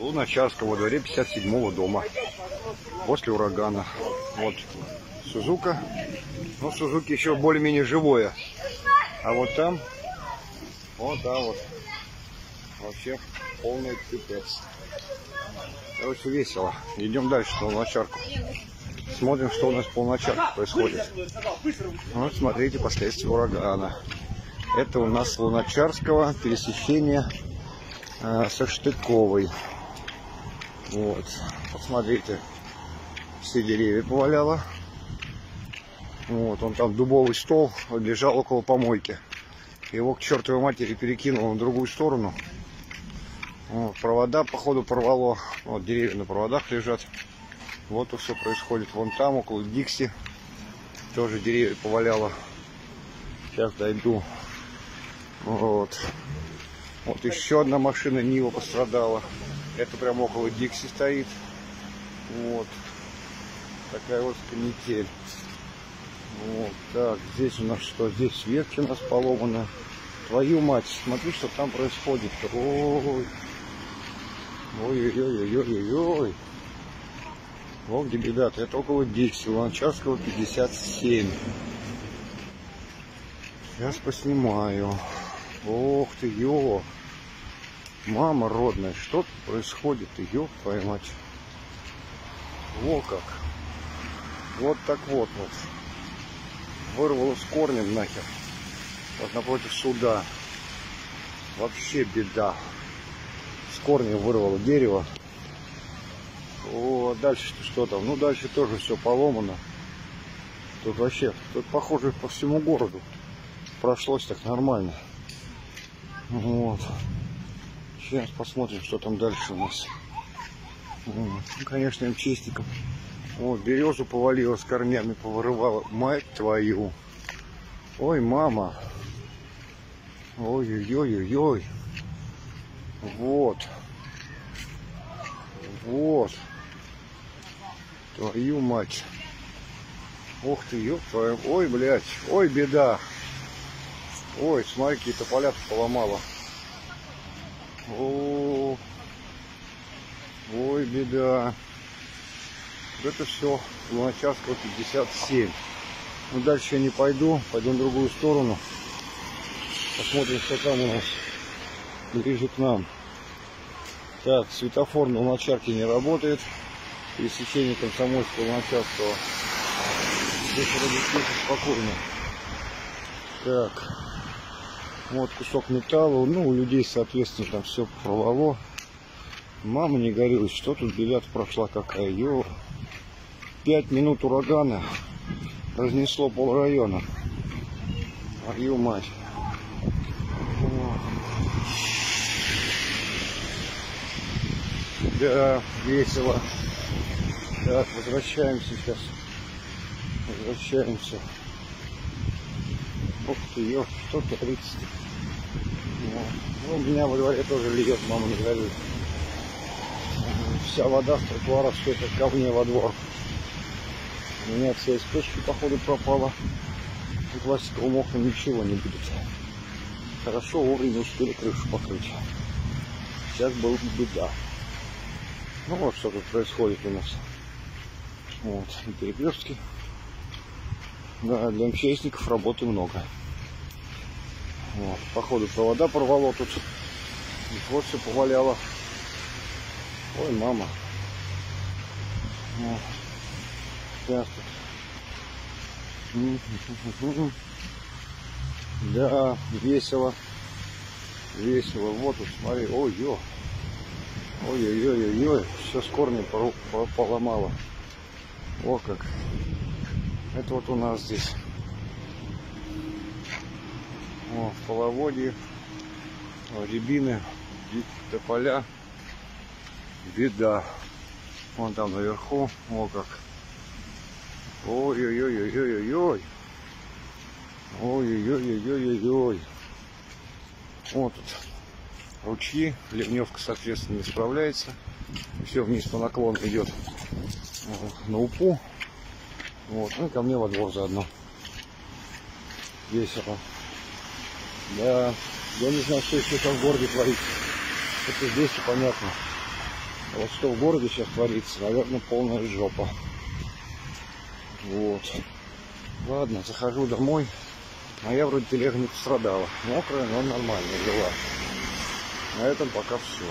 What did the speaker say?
Луначарского во дворе 57-го дома. После урагана. Вот Сузука. Ну, Сузуки еще более-менее живое. А вот там, вот, да, вот. Вообще полный пипец. Короче, весело. Идем дальше на Луначарку. Смотрим, что у нас по Луначарке происходит. Вот, смотрите, последствия урагана. Это у нас Луначарского пересечение э, со Штыковой. Вот, посмотрите, все деревья поваляло. Вот, он там дубовый стол лежал около помойки. Его к чертовой матери перекинул на другую сторону. Вот, провода, походу, порвало. Вот деревья на проводах лежат. Вот и все происходит. Вон там, около Дикси, тоже деревья поваляло. Сейчас дойду. Вот. Вот еще одна машина Нива пострадала. Это прямо около Дикси стоит. Вот. Такая вот канитель. Вот так, здесь у нас что? Здесь ветки у нас поломаны. Твою мать, смотри, что там происходит. Ой. Ой-ой-ой-ой-ой-ой. Вот где беда -то. Это около Дикси, Ланчарского 57. Сейчас поснимаю. Ох ты, ё. Мама родная, что тут происходит? Ёб твою мать. Во как. Вот так вот вот. Вырвало с корнем нахер. Вот напротив суда. Вообще беда. С корнем вырвало дерево. О, дальше что там? Ну, дальше тоже все поломано. Тут вообще, тут похоже по всему городу. Прошлось так нормально. Вот. Сейчас посмотрим, что там дальше у нас. Ну, конечно, МЧСников. О, березу повалила с корнями, повырывала. Мать твою. Ой, мама. Ой-ой-ой-ой. Вот. Вот. Твою мать. Ох ты, ёб твою. Ой, блядь. Ой, беда. Ой, смотри, какие-то поля поломала. О, ой, беда. Это все Луначарского 57. Ну, дальше я не пойду, пойдем в другую сторону. Посмотрим, что там у нас ближе к нам. Так, светофор на Луначарке не работает. Пересечение Комсомольского Луначарского. Здесь вроде тихо, спокойно. Так. Вот кусок металла. Ну, у людей, соответственно, там все порвало. Мама не горелась. Что тут беда прошла какая? Ё. Пять минут урагана разнесло пол района. Твою мать. Да, весело. Так, возвращаемся сейчас. Возвращаемся. Ух ты, ё, что творится -то? Ну, у меня во дворе тоже льет, мама не горюет. Вся вода с тротуара, все это ко мне во двор. У меня вся из печки, походу, пропала. И пластиковым окнам ничего не будет. Хорошо, вовремя успели крышу покрыть. Сейчас была беда. Ну вот что тут происходит у нас. Вот, перекрестки. Да, для МЧСников работы много. Вот, походу провода порвало тут. И вот все поваляло. Ой, мама. Вот. Сейчас тут. Да, весело. Весело. Вот тут, смотри. Ой-ё. Ой-ой-ой-ой. Все с корнем поломало. О как. Это вот у нас здесь. О, половодье, рябины, тополя. Беда. Вон там наверху. О как. Ой-ой-ой-ой-ой-ой. Ой-ой-ой-ой-ой-ой. Вот тут ручьи. Ливневка, соответственно, не справляется. Все вниз по наклону идет на упу. Вот. Ну и ко мне во двор заодно. Весело. Да, я не знаю, что еще там в городе творится. Это здесь и понятно. Вот что в городе сейчас творится, наверное, полная жопа. Вот. Ладно, захожу домой. А я вроде телега не пострадала. Мокрая, но нормальная дела. На этом пока все.